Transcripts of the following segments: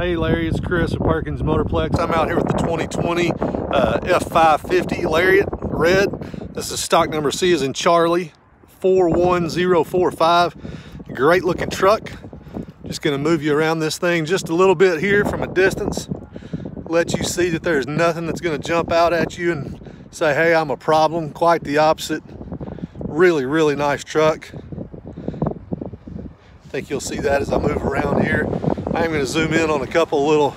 Hey Larry, it's Chris of Perkins Motorplex. I'm out here with the 2020 uh, F550 Lariat Red. This is stock number C is in Charlie 41045. Great looking truck. Just gonna move you around this thing just a little bit here from a distance. Let you see that there's nothing that's gonna jump out at you and say, hey, I'm a problem. Quite the opposite. Really, really nice truck. I think you'll see that as I move around here. I am going to zoom in on a couple little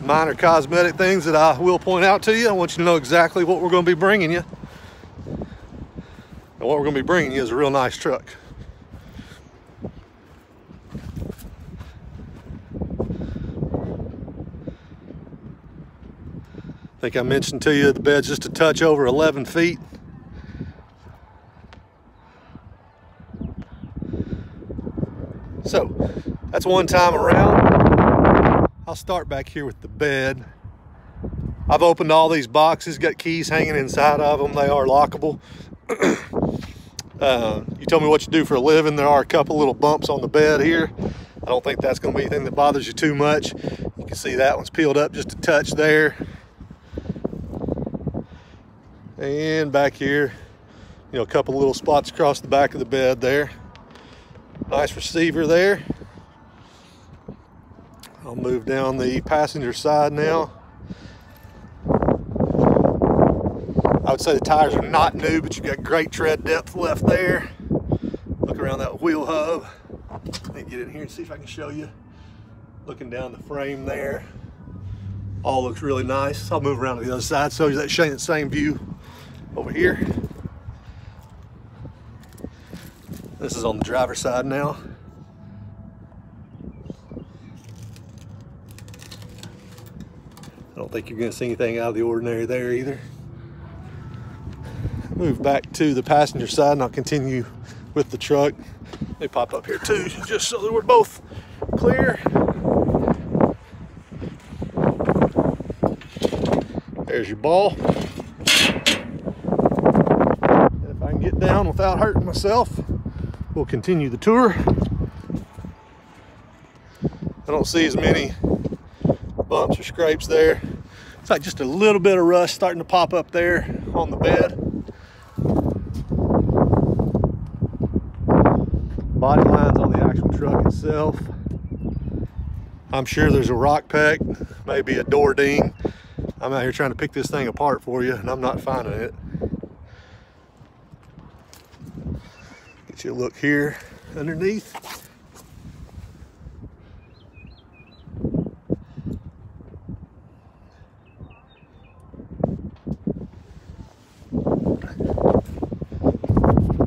minor cosmetic things that I will point out to you. I want you to know exactly what we're going to be bringing you. And what we're going to be bringing you is a real nice truck. I think I mentioned to you the bed's just a touch over 11 feet. So that's one time around. I'll start back here with the bed. I've opened all these boxes, got keys hanging inside of them. They are lockable. uh, you tell me what you do for a living. There are a couple little bumps on the bed here. I don't think that's gonna be anything that bothers you too much. You can see that one's peeled up just a touch there. And back here, you know, a couple little spots across the back of the bed there. Nice receiver there. I'll move down the passenger side now. I would say the tires are not new, but you've got great tread depth left there. Look around that wheel hub. Let me get in here and see if I can show you. Looking down the frame there. All looks really nice. I'll move around to the other side so you that same view over here. This is on the driver's side now. I don't think you're going to see anything out of the ordinary there either. Move back to the passenger side and I'll continue with the truck. They pop up here too, just so that we're both clear. There's your ball. And if I can get down without hurting myself, we'll continue the tour. I don't see as many bumps or scrapes there. It's like just a little bit of rust starting to pop up there on the bed. Body lines on the actual truck itself. I'm sure there's a rock peck, maybe a door ding. I'm out here trying to pick this thing apart for you and I'm not finding it. Get you a look here underneath.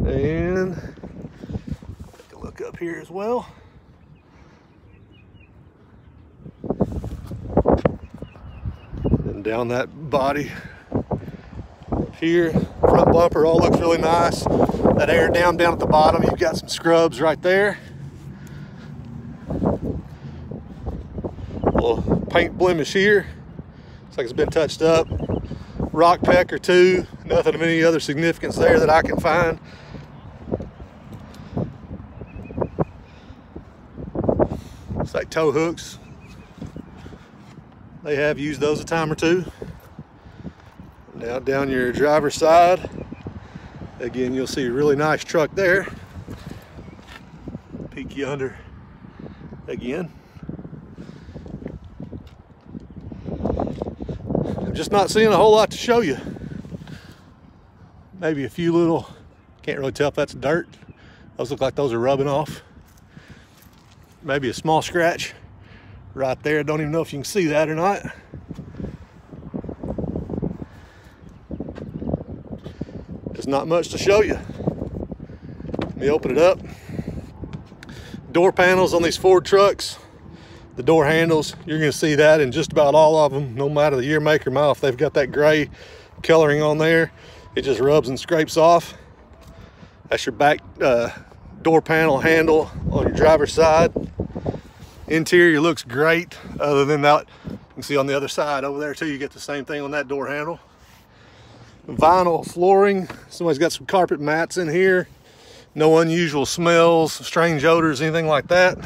And take a look up here as well. And down that body here, front bumper all looks really nice. That air down down at the bottom, you've got some scrubs right there. Little paint blemish here. Looks like it's been touched up. Rock peck or two, nothing of any other significance there that I can find. It's like tow hooks. They have used those a time or two. Now down your driver's side, again, you'll see a really nice truck there. Peek you under again. I'm just not seeing a whole lot to show you. Maybe a few little, can't really tell if that's dirt. Those look like those are rubbing off. Maybe a small scratch right there. Don't even know if you can see that or not. There's not much to show you. Let me open it up. Door panels on these Ford trucks, the door handles, you're gonna see that in just about all of them, no matter the year, make, or model. If they've got that gray coloring on there, it just rubs and scrapes off. That's your back uh, door panel handle on your driver's side. Interior looks great, other than that, you can see on the other side over there too, you get the same thing on that door handle vinyl flooring. Somebody's got some carpet mats in here. No unusual smells, strange odors, anything like that.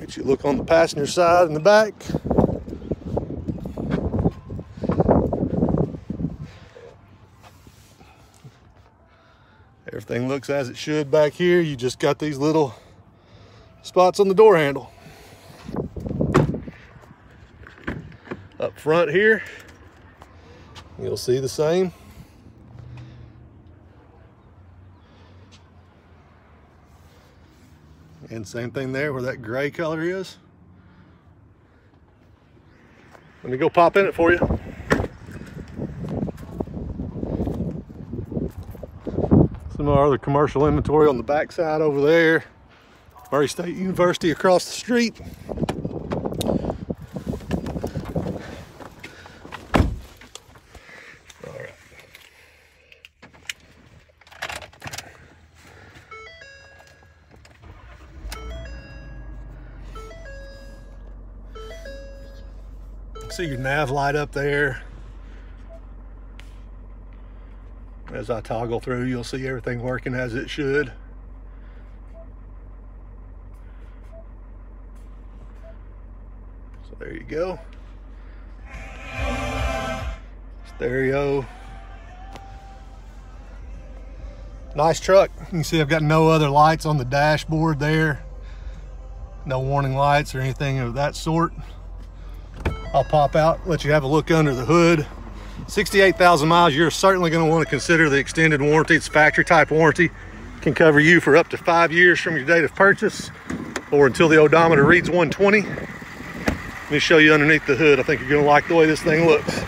Let you look on the passenger side in the back. Everything looks as it should back here. You just got these little spots on the door handle. Front here, you'll see the same. And same thing there where that gray color is. Let me go pop in it for you. Some of our other commercial inventory on the backside over there. Murray State University across the street. See your nav light up there. As I toggle through, you'll see everything working as it should. So there you go. Stereo. Nice truck. You can see I've got no other lights on the dashboard there. No warning lights or anything of that sort. I'll pop out, let you have a look under the hood. 68,000 miles, you're certainly gonna to want to consider the extended warranty. It's factory type warranty. Can cover you for up to five years from your date of purchase or until the odometer reads 120. Let me show you underneath the hood. I think you're gonna like the way this thing looks.